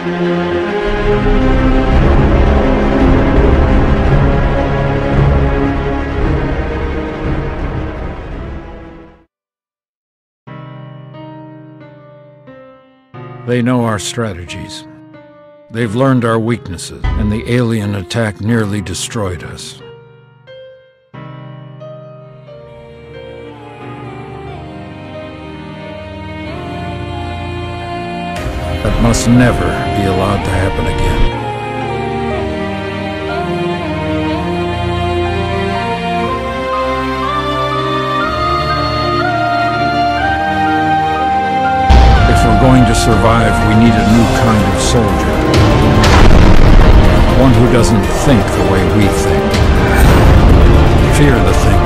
They know our strategies. They've learned our weaknesses, and the alien attack nearly destroyed us. That must never be allowed to happen again. If we're going to survive, we need a new kind of soldier. One who doesn't think the way we think. Fear the thing